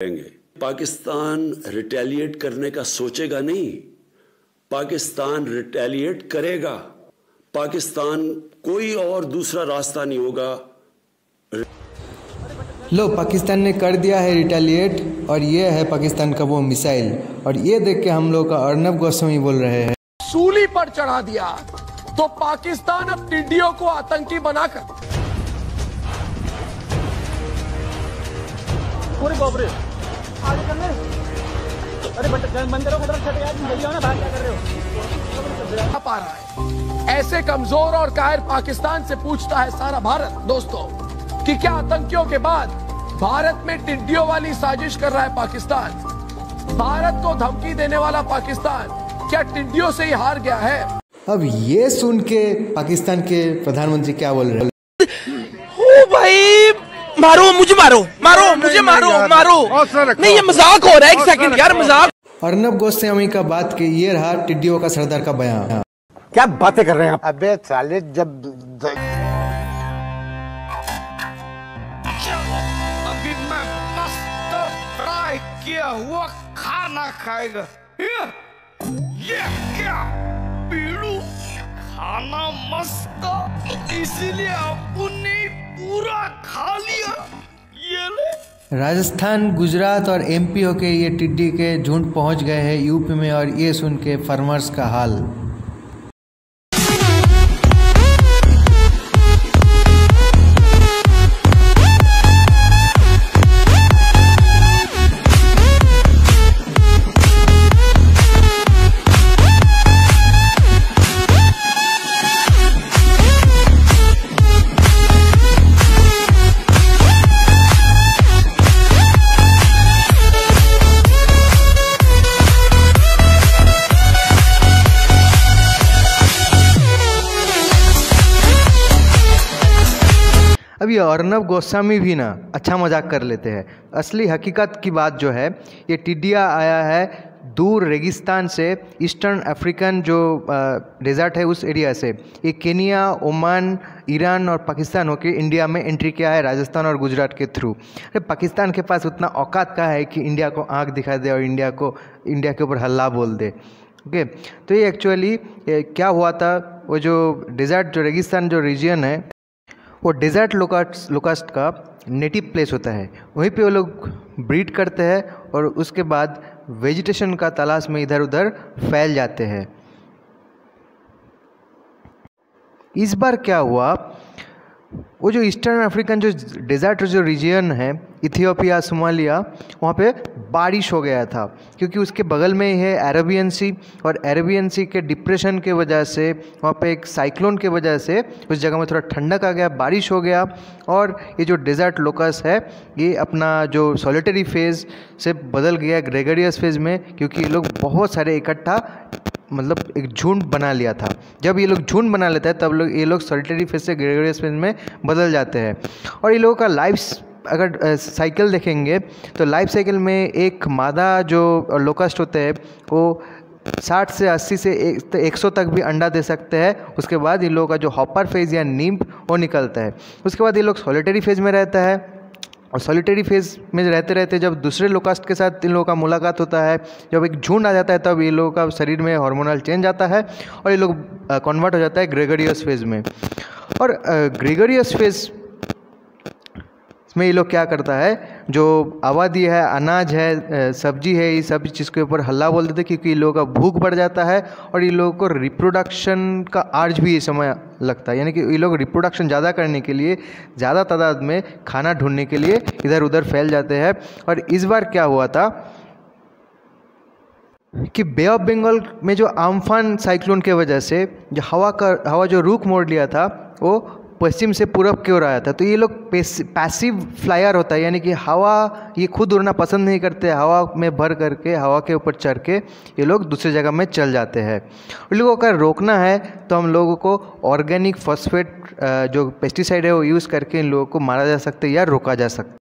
करेंगे। पाकिस्तान रिटेलिएट करने का सोचेगा नहीं। पाकिस्तान रिटेलिएट करेगा। पाकिस्तान कोई और दूसरा रास्ता नहीं होगा। लो पाकिस्तान ने कर दिया है रिटेलिएट और ये है पाकिस्तान का वो मिसाइल। और ये देख के हम लोग का अर्नब गोस्वामी बोल रहे हैं। सूली पर चढ़ा दिया तो पाकिस्तान अब टिड्डियों को आतंकी बनाकर। बंद करो कर पा रहा है। ऐसे कमज़ोर और कायर पाकिस्तान से पूछता है सारा भारत दोस्तों कि क्या आतंकियों के बाद भारत में टिड्डियों वाली साजिश कर रहा है पाकिस्तान? भारत को धमकी देने वाला पाकिस्तान क्या टिड्डियों से ही हार गया है? अब ये सुन के पाकिस्तान के प्रधानमंत्री क्या बोल रहे हैं? ओ भाई मारो मुझे मारो मारो मुझे मारो मारो। नहीं ये मज़ाक हो रहा है एक सेकंड यार मज़ाक अर्नब गोस्वामी का बात के ये रहा टिड्डियों का सरदार का बयान। क्या बातें कर रहे हैं आप? अबे साले जब अभी मैं मस्त फ्राई किया हुआ खाना खाएगा। ये ये क्या पीड़ू खाना मस्त इसलिए अपने पूरा खा लिया। ये ले। राजस्थान, गुजरात और एमपी होके ये टिड्डी के झुंड पहुँच गए हैं यूपी में और ये सुन के फार्मर्स का हाल। अब ये अर्नब गोस्वामी भी ना अच्छा मज़ाक कर लेते हैं। असली हकीकत की बात जो है, ये टिडिया आया है दूर रेगिस्तान से, ईस्टर्न अफ्रीकन जो डेजर्ट है उस एरिया से। ये केनिया, ओमान, ईरान और पाकिस्तान होकर इंडिया में एंट्री किया है राजस्थान और गुजरात के थ्रू। अरे, पाकिस्तान के पास उतना औकात का है कि इंडिया को आँख दिखा दे और इंडिया को, इंडिया के ऊपर हल्ला बोल दे। ओके तो ये एक्चुअली क्या हुआ था? वो जो डेजर्ट, जो रेगिस्तान, जो रीजन है वो डेजर्ट लोकास्ट लोकास्ट का नेटिव प्लेस होता है। वहीं पे वो लोग ब्रीड करते हैं और उसके बाद वेजिटेशन का तलाश में इधर उधर फैल जाते हैं। इस बार क्या हुआ? वो जो ईस्टर्न अफ्रीकन जो डेजर्ट जो रीजन है, इथियोपिया, सोमालिया, वहाँ पे बारिश हो गया था, क्योंकि उसके बगल में ही है अरेबियन सी, और अरेबियन सी के डिप्रेशन के वजह से, वहाँ पे एक साइक्लोन के वजह से उस जगह में थोड़ा ठंडक आ गया, बारिश हो गया, और ये जो डेजर्ट लोकस है, ये अपना जो सॉलिटरी फ़ेज़ से बदल गया, ग्रेगरियस फ़ेज़ में, क्योंकि ये लोग बहुत सारे इकट्ठा मतलब एक झुंड बना लिया था। जब ये लोग झुंड बना लेते हैं तब लोग ये लोग सॉलिटरी फ़ेज़ से ग्रेगरियस फ़ेज़ में बदल जाते हैं। और ये लोगों का लाइफ अगर साइकिल देखेंगे तो लाइफ साइकिल में एक मादा जो लोकस्ट होते हैं वो 60 से 80 से एक, तो 100 तक भी अंडा दे सकते हैं। उसके बाद इन लोगों का जो हॉपर फ़ेज़ या नीम वो निकलता है। उसके बाद ये लोग सॉलिटरी फ़ेज़ में रहता है। और सॉलिटरी फ़ेज़ में रहते रहते जब दूसरे लोकास्ट के साथ इन लोगों का मुलाकात होता है, जब एक झुंड आ जाता है, तब ये लोगों का शरीर में हार्मोनल चेंज आता है और ये लोग कन्वर्ट हो जाता है ग्रेगरियस फ़ेज़ में। और ग्रेगरियस फ़ेज़ में ये लोग क्या करता है, जो आबादी है, अनाज है सब्ज़ी है, ये सब चीज़ के ऊपर हल्ला बोल देते क्योंकि इन लोगों का भूख बढ़ जाता है और इन लोगों को रिप्रोडक्शन का आर्ज भी ये समय लगता है। यानी कि ये लोग रिप्रोडक्शन ज़्यादा करने के लिए, ज़्यादा तादाद में खाना ढूँढने के लिए इधर उधर फैल जाते हैं। और इस बार क्या हुआ था कि बे ऑफ़ बंगाल में जो आम्फान साइक्लोन के वजह से, जो हवा का, हवा जो रुख मोड़ लिया था, वो पश्चिम से पूरब की ओर आया था। तो ये लोग पैसिव फ्लायर होता है, यानी कि हवा, ये खुद उड़ना पसंद नहीं करते, हवा में भर करके, हवा के ऊपर चढ़ के ये लोग दूसरी जगह में चल जाते हैं। उन लोगों का रोकना है तो हम लोगों को ऑर्गेनिक फॉस्फेट जो पेस्टिसाइड है वो यूज़ करके इन लोगों को मारा जा सकता है या रोका जा सकता